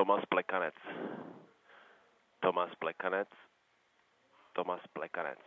Tomas Plekanec. Tomas Plekanec. Tomas Plekanec.